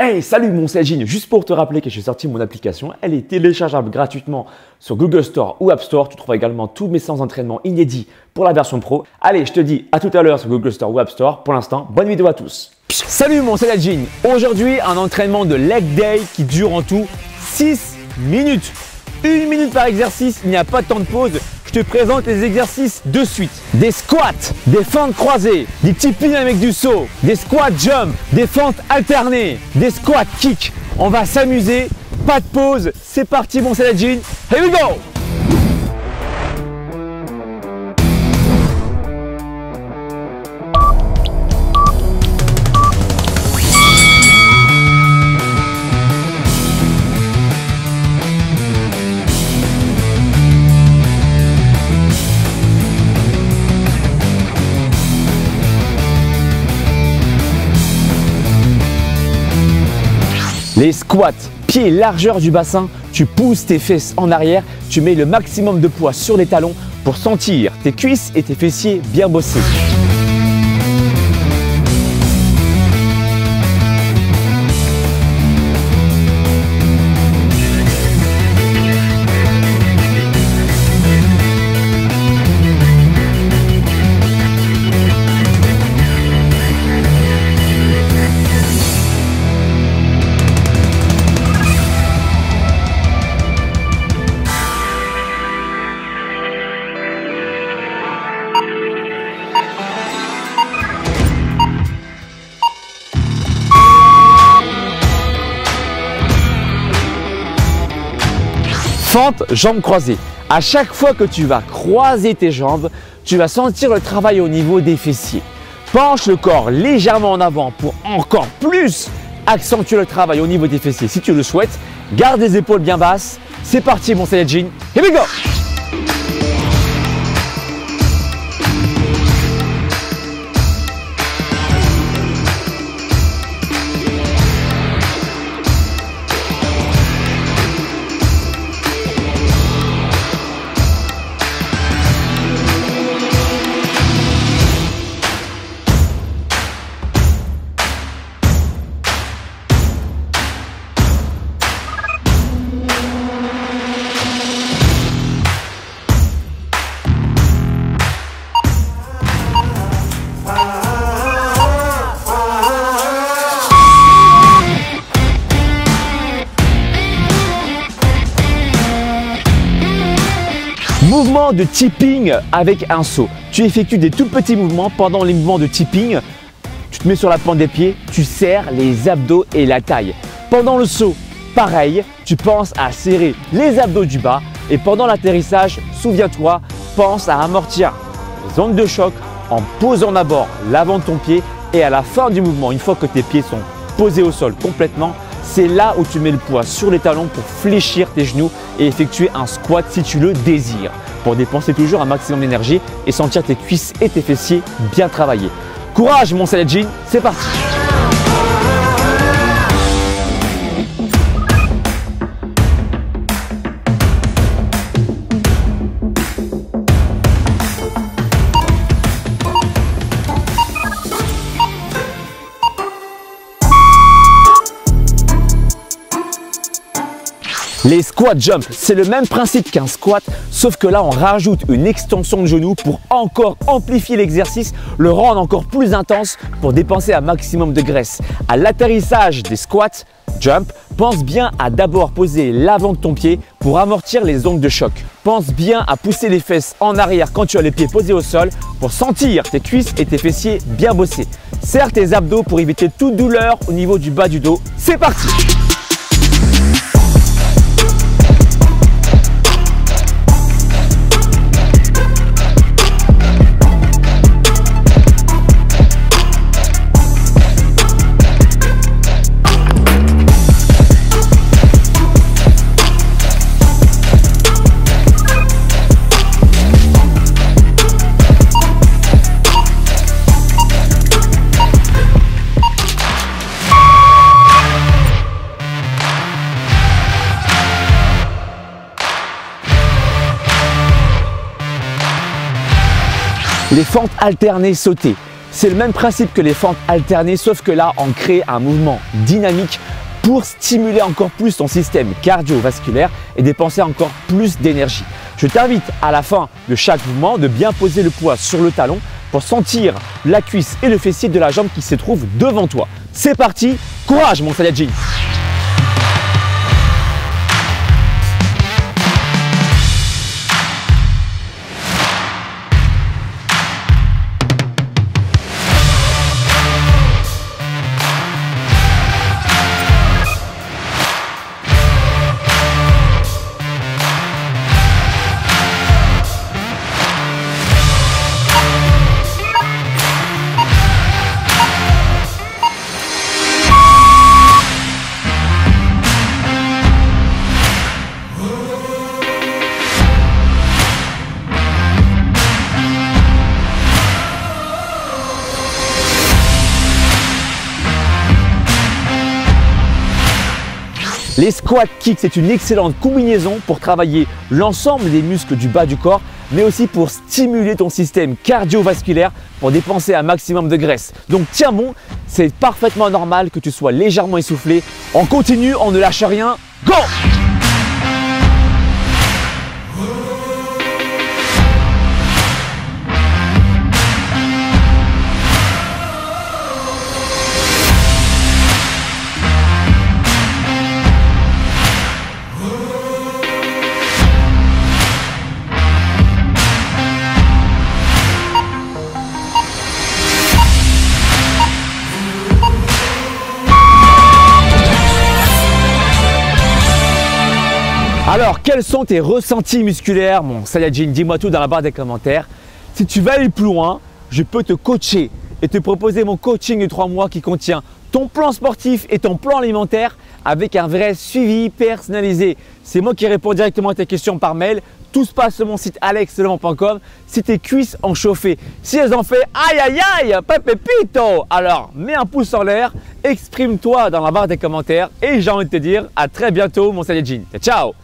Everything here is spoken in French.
Hey, salut mon Jean. Juste pour te rappeler que j'ai sorti mon application, elle est téléchargeable gratuitement sur Google Store ou App Store. Tu trouveras également tous mes séances d'entraînement inédits pour la version pro. Allez, je te dis à tout à l'heure sur Google Store ou App Store. Pour l'instant, bonne vidéo à tous. Salut mon Jean. Aujourd'hui, un entraînement de leg day qui dure en tout 6 minutes. Une minute par exercice, il n'y a pas de temps de pause. Je te présente les exercices de suite. Des squats, des fentes croisées, des tipping avec du saut, des squats jump, des fentes alternées, des squats kick. On va s'amuser, pas de pause. C'est parti mon Saladjin. Here we go Les squats, pieds largeur du bassin, tu pousses tes fesses en arrière, tu mets le maximum de poids sur les talons pour sentir tes cuisses et tes fessiers bien bossés. Fente, jambes croisées. À chaque fois que tu vas croiser tes jambes, tu vas sentir le travail au niveau des fessiers. Penche le corps légèrement en avant pour encore plus accentuer le travail au niveau des fessiers si tu le souhaites. Garde les épaules bien basses. C'est parti mon Saiyajin. Here we go De tipping avec un saut. Tu effectues des tout petits mouvements pendant les mouvements de tipping. Tu te mets sur la pointe des pieds, tu serres les abdos et la taille. Pendant le saut, pareil, tu penses à serrer les abdos du bas et pendant l'atterrissage, souviens-toi, pense à amortir les angles de choc en posant d'abord l'avant de ton pied et à la fin du mouvement, une fois que tes pieds sont posés au sol complètement, c'est là où tu mets le poids sur les talons pour fléchir tes genoux et effectuer un squat si tu le désires, pour dépenser toujours un maximum d'énergie et sentir tes cuisses et tes fessiers bien travailler. Courage mon Jean, c'est parti Les squat jump, c'est le même principe qu'un squat, sauf que là on rajoute une extension de genou pour encore amplifier l'exercice, le rendre encore plus intense pour dépenser un maximum de graisse. À l'atterrissage des squats jump, pense bien à d'abord poser l'avant de ton pied pour amortir les ongles de choc. Pense bien à pousser les fesses en arrière quand tu as les pieds posés au sol pour sentir tes cuisses et tes fessiers bien bossés. Serre tes abdos pour éviter toute douleur au niveau du bas du dos. C'est parti Les fentes alternées sautées. C'est le même principe que les fentes alternées, sauf que là, on crée un mouvement dynamique pour stimuler encore plus ton système cardiovasculaire et dépenser encore plus d'énergie. Je t'invite à la fin de chaque mouvement de bien poser le poids sur le talon pour sentir la cuisse et le fessier de la jambe qui se trouve devant toi. C'est parti, courage mon Saiyajin Les squat kicks, c'est une excellente combinaison pour travailler l'ensemble des muscles du bas du corps, mais aussi pour stimuler ton système cardiovasculaire pour dépenser un maximum de graisse. Donc tiens bon, c'est parfaitement normal que tu sois légèrement essoufflé. On continue, on ne lâche rien. Go Alors, quels sont tes ressentis musculaires, mon Saiyajin Dis-moi tout dans la barre des commentaires. Si tu veux aller plus loin, je peux te coacher et te proposer mon coaching de 3 mois qui contient ton plan sportif et ton plan alimentaire avec un vrai suivi personnalisé. C'est moi qui réponds directement à tes questions par mail. Tout se passe sur mon site alexlevent.com. Si tes cuisses ont chauffé, si elles ont fait aïe aïe aïe, pepepito, alors mets un pouce en l'air, exprime-toi dans la barre des commentaires et j'ai envie de te dire à très bientôt mon Saiyajin. Ciao